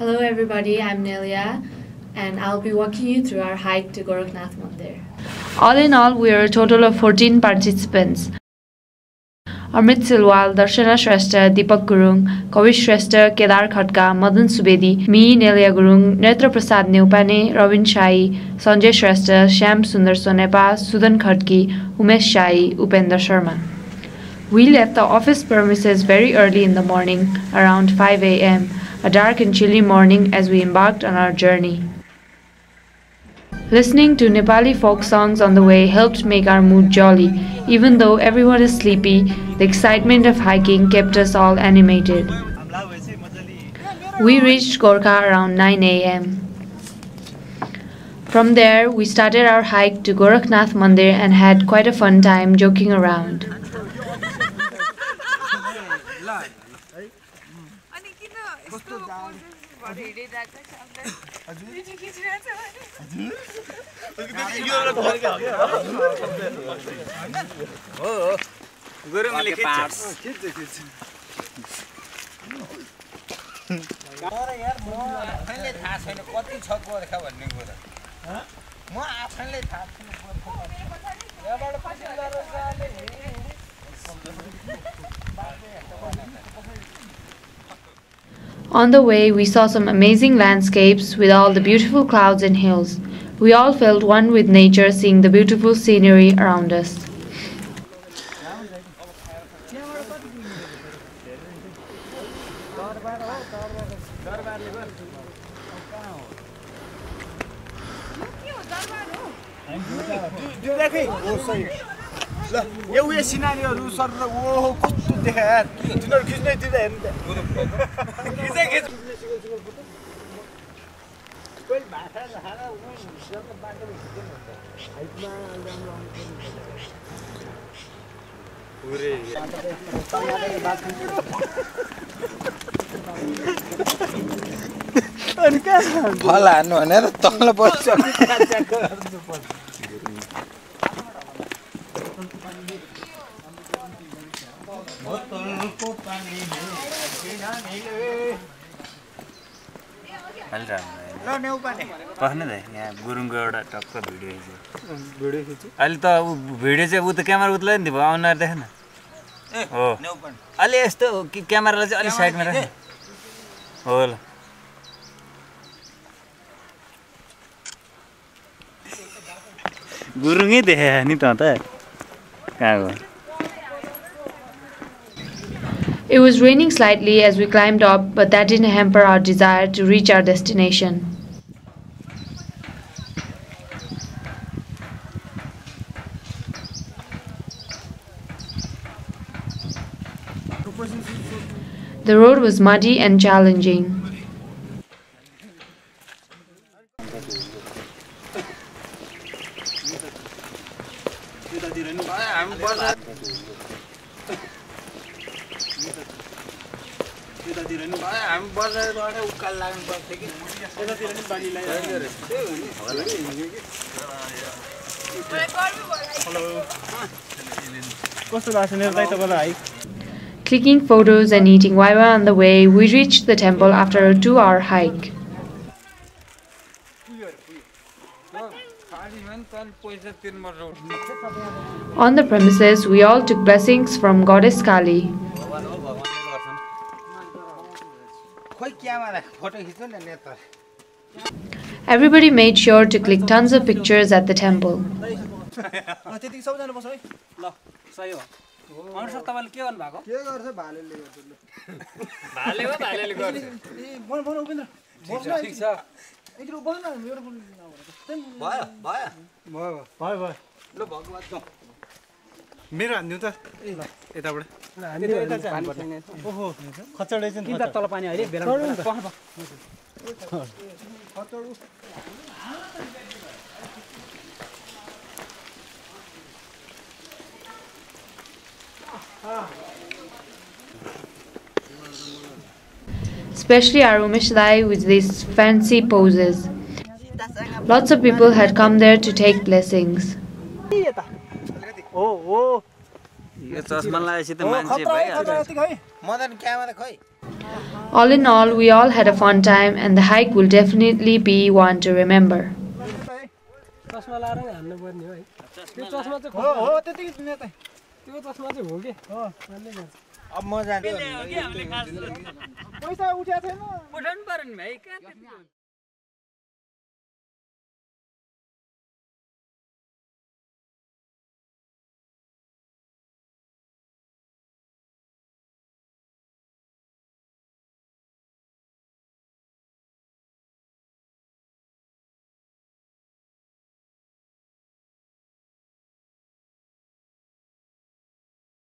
Hello everybody, I'm Nelia and I'll be walking you through our hike to Gorakhnath Mandir. All in all, we are a total of 14 participants. Amit Silwal, Darshana Shrestha, Deepak Gurung, Kavish Shrestha, Kedar Khadka, Madan Subedi, me, Nelia Gurung, Netra Prasad Neupane, Robin Shai, Sanjay Shrestha, Sham Sundar Sonepa, Sudan Khatki, Umesh Shai, Upendra Sharma. We left the office premises very early in the morning, around 5 a.m., a dark and chilly morning as we embarked on our journey. Listening to Nepali folk songs on the way helped make our mood jolly. Even though everyone is sleepy, the excitement of hiking kept us all animated. We reached Gorkha around 9 am. From there, we started our hike to Gorakhnath Mandir and had quite a fun time joking around. गुरुङले खिच्छ आफैले थाहा छैन कति छ गोर्खा भन्ने कुरा। म आफैले थाहा छैन On the way, we saw some amazing landscapes with all the beautiful clouds and hills. We all felt one with nature, seeing the beautiful scenery around us. ल यो उयो सिनारीहरू सर ओहो कस्तो देखा यार तिनीहरू खिच्नै दिँदा हेर्नु खिचै खिच फल हान्नु भनेर तल बस्छ ल नेउपाने पख्ने त यहाँ गुरुङको एउटा टक्क भिडियो खिच्यो अहिले त ऊ भिडियो चाहिँ ऊ त क्यामेरा उतलै नि भयो अनुहार देख न हो। अलि यस्तो कि क्यामेरालाई चाहिँ अलिक साइडमा राख। हो ल। गुरुङै देखायो नि त त। कहाँ गयो? It was raining slightly as we climbed up, but that didn't hamper our desire to reach our destination. The road was muddy and challenging. Clicking photos and eating Wai Wai on the way, we reached the temple after a two-hour hike. On the premises, we all took blessings from Goddess Kali. Everybody made sure to click tons of pictures at the temple. मेरो हान्दिउँ त यताबाट ओहो खच्चड रहेछ नि किन तल पानी अहिले बेला पख, पख। Especially our Umesh Dai with these fancy poses. Lots of people had come there to take blessings. हो हो All in all, we all had a fun time, and the hike will definitely be one to remember.